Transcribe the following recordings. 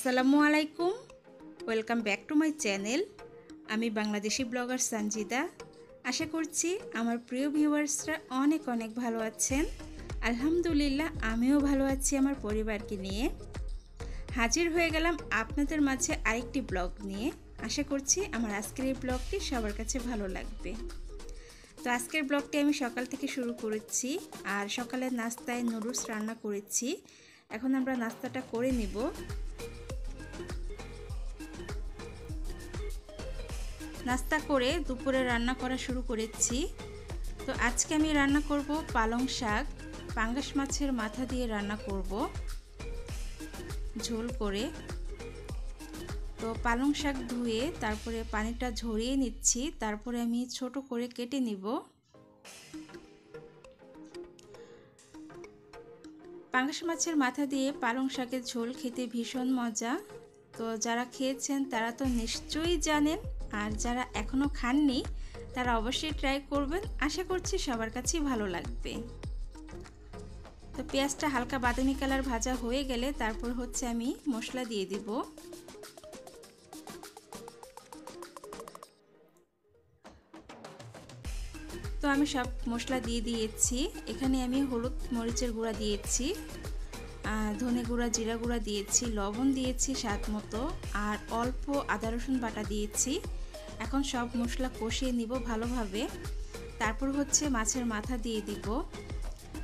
আসসালামু আলাইকুম। Welcome back to my channel আমি বাংলাদেশি ব্লগার সঞ্জিদা আশা করছি আমার প্রিয় ভিউয়ার্সরা অনেক অনেক ভালো আছেন। আলহামদুলিল্লাহ, আমিও ভালো আছি আমার পরিবারকে নিয়ে। হাজির হয়ে গেলাম আপনাদের মাঝে আরেকটি ব্লগ নিয়ে। আশা করছি আমার আজকের এই ব্লগটি সবার কাছে ভালো লাগবে। তো আজকের ব্লগটি আমি সকাল থেকে শুরু করেছি আর সকালের নাস্তায় নুডলস রান্না করেছি। এখন আমরা নাস্তাটা করে নিব। নাস্তা করে দুপুরে রান্না করা শুরু করেছি। তো আজকে আমি রান্না করব পালং শাক। পাঙ্গাস মাছের মাথা দিয়ে রান্না করব। ঝোল করে। তো পালং শাক ধুয়ে তারপরে পানিটা ঝরিয়ে নিচ্ছি। তারপরে আমি ছোট করে কেটে নিব। পাঙ্গাস মাছের মাথা দিয়ে পালং শাকের ঝোল খেতে ভীষণ মজা। তো যারা খেয়েছেন, তারা তো নিশ্চয়ই জানেন, আর যারা এখনও খাননি, তারা অবশ্যই ট্রাই করবেন। আশা করছি সবার কাছেই ভালো লাগবে। তো পেঁয়াজটা হালকা বাদামি কালার ভাজা হয়ে গেলে তারপর হচ্ছে আমি মশলা দিয়ে দিব। তো আমি সব মশলা দিয়ে দিয়েছি। এখানে আমি হলুদ মরিচের গুঁড়া দিয়েছি ধনে গুঁড়া, জিরা গুঁড়া দিয়েছি, লবণ দিয়েছি স্বাদ মতো, আর অল্প আদা রসুন বাটা দিয়েছি। এখন সব মশলা কষিয়ে নিব ভালোভাবে। তারপর হচ্ছে মাছের মাথা দিয়ে দিব।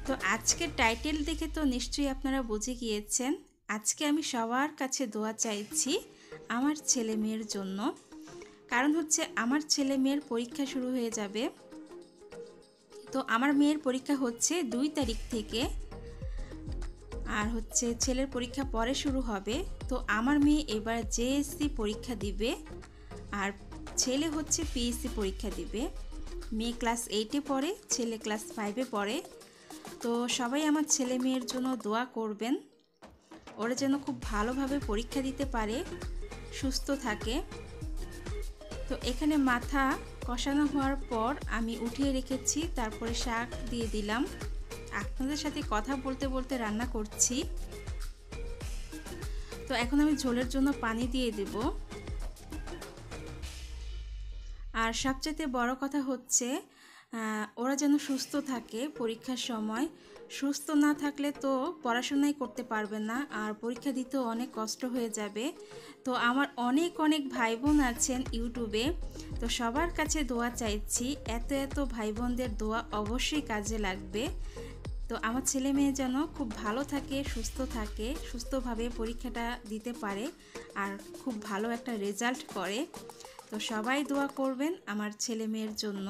তো আজকের টাইটেল দেখে তো নিশ্চয়ই আপনারা বুঝে গিয়েছেন। আজকে আমি সবার কাছে দোয়া চাইছি আমার ছেলে মেয়ের জন্য। কারণ হচ্ছে আমার ছেলে মেয়ের পরীক্ষা শুরু হয়ে যাবে। তো আমার মেয়ের পরীক্ষা হচ্ছে দুই তারিখ থেকে। আর হচ্ছে ছেলের পরীক্ষা পরে শুরু হবে। তো আমার মেয়ে এবার জেএসসি পরীক্ষা দিবে। আর ছেলে হচ্ছে পিএসসি পরীক্ষা দিবে। মেয়ে ক্লাস এইটে পড়ে, ছেলে ক্লাস ফাইভে পড়ে। তো সবাই আমার ছেলে মেয়ের জন্য দোয়া করবেন। ওরা যেন খুব ভালোভাবে পরীক্ষা দিতে পারে, সুস্থ থাকে। তো এখানে মাথা কষানো হওয়ার পর আমি উঠিয়ে রেখেছি, তারপরে শাক দিয়ে দিলাম। আপনাদের সাথে কথা বলতে বলতে রান্না করছি। তো এখন আমি ঝোলের জন্য পানি দিয়ে দেব। আর সবচেয়ে বড় কথা হচ্ছে ওরা যেন সুস্থ থাকে পরীক্ষার সময়। সুস্থ না থাকলে তো পড়াশোনাই করতে পারবে না আর পরীক্ষা দিতেও অনেক কষ্ট হয়ে যাবে। তো আমার অনেক অনেক ভাই বোন আছেন ইউটিউবে। তো সবার কাছে দোয়া চাইছি, এত এত ভাই বোনদের দোয়া অবশ্যই কাজে লাগবে। তো আমার ছেলে মেয়ে যেন খুব ভালো থাকে, সুস্থ থাকে, সুস্থভাবে পরীক্ষাটা দিতে পারে আর খুব ভালো একটা রেজাল্ট করে। তো সবাই দোয়া করবেন আমার ছেলে মেয়ের জন্য।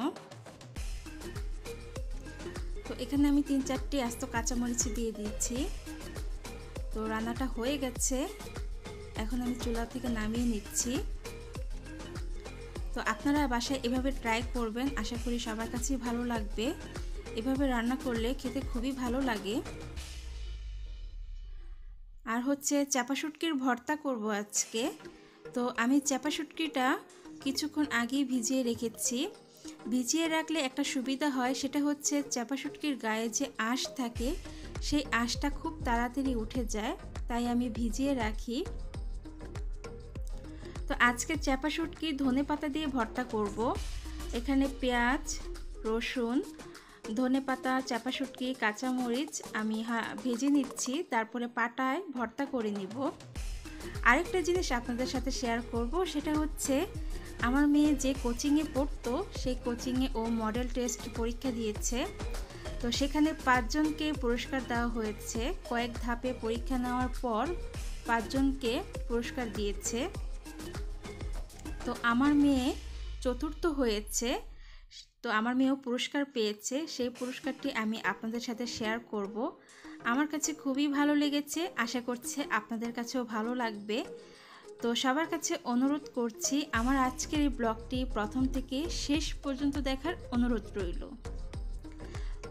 এখানে আমি তিন চারটি আস্ত কাঁচামরিচ দিয়ে দিচ্ছি তো রান্নাটা হয়ে গেছে। এখন আমি চুলা থেকে নামিয়ে নিচ্ছি। তো আপনারা বাসায় এভাবে ট্রাই করবেন, আশা করি সবার কাছেই ভালো লাগবে। এভাবে রান্না করলে খেতে খুবই ভালো লাগে। আর হচ্ছে চাপা শুটকির ভর্তা করব আজকে। তো আমি চাপা শুটকিটা কিছুক্ষণ আগেই ভিজিয়ে রেখেছি। ভিজিয়ে রাখলে একটা সুবিধা হয়, সেটা হচ্ছে চাপা শুটকির গায়ে যে আঁশ থাকে, সেই আঁশটা খুব তাড়াতাড়ি উঠে যায়, তাই আমি ভিজিয়ে রাখি। তো আজকে চাপা শুটকি ধনে পাতা দিয়ে ভর্তা করব। এখানে পেঁয়াজ, রসুন, ধনে পাতা চাপা শুটকি কাঁচামরিচ আমি ভেজে নিচ্ছি, তারপরে পাটায় ভর্তা করে নিব। আরেকটা জিনিস আপনাদের সাথে শেয়ার করব, সেটা হচ্ছে আমার মেয়ে যে কোচিংয়ে পড়তো, সেই কোচিংয়ে ও মডেল টেস্ট পরীক্ষা দিয়েছে। তো সেখানে পাঁচজনকে পুরস্কার দেওয়া হয়েছে। কয়েক ধাপে পরীক্ষা নেওয়ার পর পাঁচজনকে পুরস্কার দিয়েছে। তো আমার মেয়ে চতুর্থ হয়েছে। তো আমার মেয়েও পুরস্কার পেয়েছে। সেই পুরস্কারটি আমি আপনাদের সাথে শেয়ার করব। আমার কাছে খুবই ভালো লেগেছে। আশা করছে আপনাদের কাছেও ভালো লাগবে। তো সবার কাছে অনুরোধ করছি, আমার আজকের এই ব্লগটি প্রথম থেকে শেষ পর্যন্ত দেখার অনুরোধ রইল।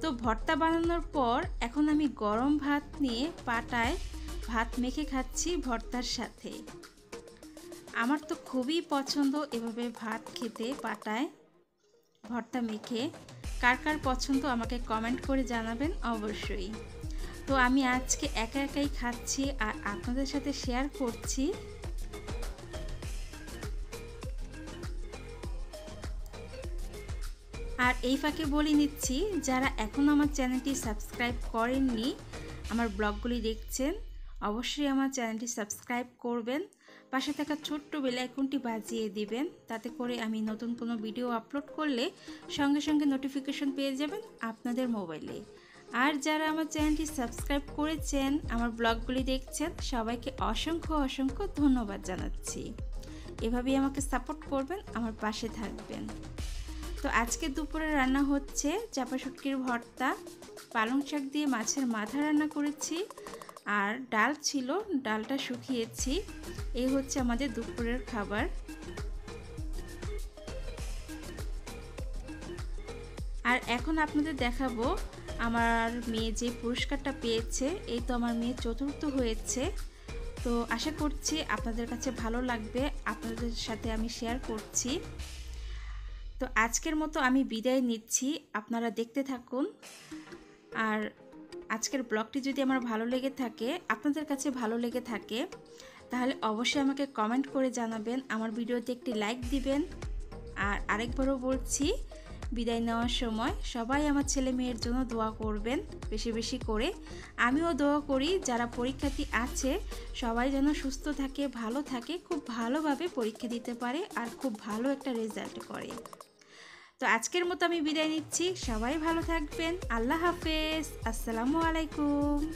তো ভর্তা বানানোর পর এখন আমি গরম ভাত নিয়ে পাটায় ভাত মেখে খাচ্ছি ভর্তার সাথে। আমার তো খুবই পছন্দ এভাবে ভাত খেতে পাটায় ভর্তা মেখে। কার কার পছন্দ আমাকে কমেন্ট করে জানাবেন অবশ্যই। তো আমি আজকে একা একাই খাচ্ছি আর আপনাদের সাথে শেয়ার করছি। আর এই ফাঁকে বলে নিচ্ছি, যারা এখনও আমার চ্যানেলটি সাবস্ক্রাইব করেননি, আমার ব্লগগুলি দেখছেন, অবশ্যই আমার চ্যানেলটি সাবস্ক্রাইব করবেন, পাশে থাকা ছোট্ট বেল আইকনটি বাজিয়ে দিবেন, তাতে করে আমি নতুন কোনো ভিডিও আপলোড করলে সঙ্গে সঙ্গে নোটিফিকেশন পেয়ে যাবেন আপনাদের মোবাইলে। আর যারা আমার চ্যানেলটি সাবস্ক্রাইব করেছেন, আমার ব্লগগুলি দেখছেন, সবাইকে অসংখ্য অসংখ্য ধন্যবাদ জানাচ্ছি। এভাবেই আমাকে সাপোর্ট করবেন, আমার পাশে থাকবেন। তো আজকে দুপুরে রান্না হচ্ছে চাপা শুটকির ভর্তা, পালং শাক দিয়ে মাছের মাথা রান্না করেছি, আর ডাল ছিল, ডালটা শুকিয়েছি। এই হচ্ছে আমাদের দুপুরের খাবার। আর এখন আপনাদের দেখাবো, আমার মেয়ে যে পুরস্কারটা পেয়েছে, এই তো আমার মেয়ে চতুর্থ হয়েছে। তো আশা করছি আপনাদের কাছে ভালো লাগবে, আপনাদের সাথে আমি শেয়ার করছি। তো আজকের মতো আমি বিদায় নিচ্ছি। আপনারা দেখতে থাকুন। আর আজকের ব্লগটি যদি আমার ভালো লেগে থাকে, আপনাদের কাছে ভালো লেগে থাকে, তাহলে অবশ্যই আমাকে কমেন্ট করে জানাবেন। আমার ভিডিওতে একটি লাইক দিবেন। আর আরেকবারও বলছি বিদায় নেওয়ার সময় সবাই আমার ছেলে মেয়ের জন্য দোয়া করবেন, বেশি বেশি করে। আমিও দোয়া করি, যারা পরীক্ষার্থী আছে, সবাই যেন সুস্থ থাকে, ভালো থাকে, খুব ভালোভাবে পরীক্ষা দিতে পারে আর খুব ভালো একটা রেজাল্ট করে। তো আজকের মতো আমি বিদায় নিচ্ছি। সবাই ভালো থাকবেন। আল্লাহ হাফেজ। আসসালামু আলাইকুম।